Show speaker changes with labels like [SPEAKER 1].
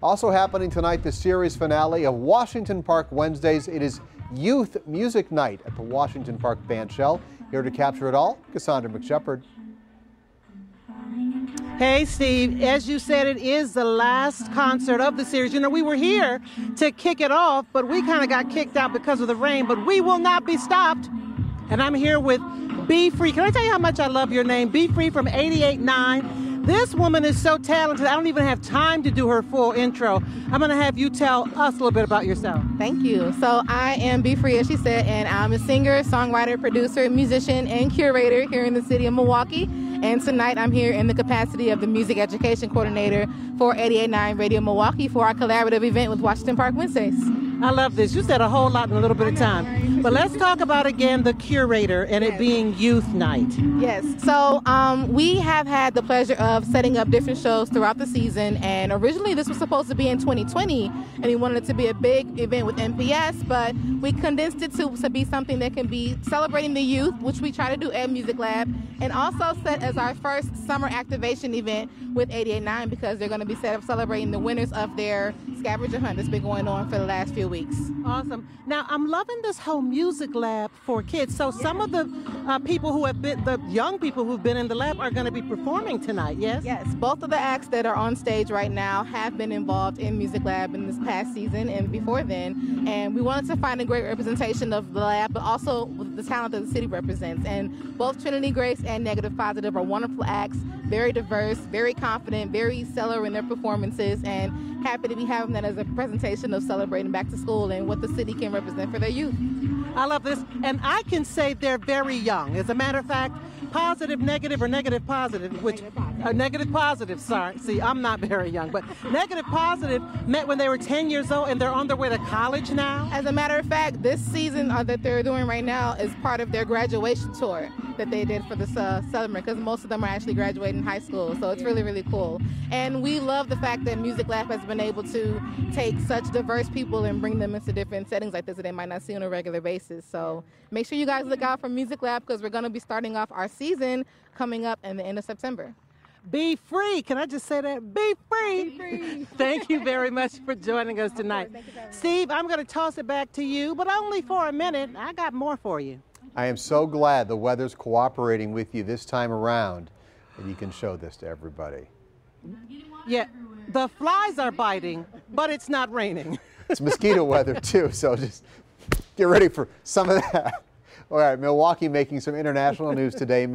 [SPEAKER 1] Also happening tonight, the series finale of Washington Park Wednesdays. It is Youth Music Night at the Washington Park Bandshell. Here to capture it all, Cassandra McShepard.
[SPEAKER 2] Hey, Steve, as you said, it is the last concert of the series. You know, we were here to kick it off, but we kind of got kicked out because of the rain, but we will not be stopped. And I'm here with Be Free. Can I tell you how much I love your name? Be Free from 88.9. This woman is so talented, I don't even have time to do her full intro. I'm going to have you tell us a little bit about yourself.
[SPEAKER 3] Thank you. So, I am Be Free, as she said, and I'm a singer, songwriter, producer, musician, and curator here in the city of Milwaukee. And tonight I'm here in the capacity of the music education coordinator for 88.9 Radio Milwaukee for our collaborative event with Washington Park Wednesdays.
[SPEAKER 2] I love this. You said a whole lot in a little bit of time. But let's talk about again the curator and it being youth night.
[SPEAKER 3] Yes. So um, we have had the pleasure of setting up different shows throughout the season. And originally this was supposed to be in 2020, and we wanted it to be a big event with MPS, but we condensed it to, to be something that can be celebrating the youth, which we try to do at Music Lab, and also set as our first summer activation event with 88.9 because they're going to be set up celebrating the winners of their scavenger hunt that's been going on for the last few weeks.
[SPEAKER 2] Awesome. Now, I'm loving this whole music lab for kids. So, some of the uh, people who have been, the young people who've been in the lab are going to be performing tonight, yes?
[SPEAKER 3] Yes. Both of the acts that are on stage right now have been involved in Music Lab in this past season and before then. And we wanted to find a great representation of the lab, but also the talent that the city represents. And both Trinity Grace and Negative Positive are wonderful acts, very diverse, very confident, very stellar in their performances, and happy to be having that as a presentation of celebrating back to school and what the city can represent for their youth.
[SPEAKER 2] I love this. And I can say they're very young. As a matter of fact, positive, negative, or negative positive, which
[SPEAKER 3] negative positive.
[SPEAKER 2] Uh, negative positive. Sorry, see, I'm not very young, but negative positive met when they were 10 years old, and they're on their way to college now.
[SPEAKER 3] As a matter of fact, this season uh, that they're doing right now is part of their graduation tour that they did for the uh, summer, because most of them are actually graduating high school. So it's really, really cool. And we love the fact that Music Lab has been able to take such diverse people and bring them into different settings like this that they might not see on a regular basis. So make sure you guys look out for Music Lab because we're going to be starting off our season coming up in the end of September.
[SPEAKER 2] Be free. Can I just say that? Be free.
[SPEAKER 3] Be free.
[SPEAKER 2] Thank you very much for joining us tonight. Steve, I'm going to toss it back to you, but only for a minute. I got more for you.
[SPEAKER 1] I am so glad the weather's cooperating with you this time around and you can show this to everybody.
[SPEAKER 2] Yeah, the flies are biting, but it's not raining.
[SPEAKER 1] It's mosquito weather too, so just get ready for some of that. All right, Milwaukee making some international news today.